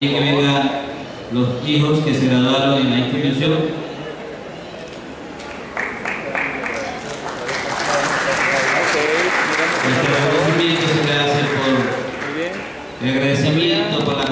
que vengan los hijos que se graduaron en la institución. Este reconocimiento se le hace por el agradecimiento por la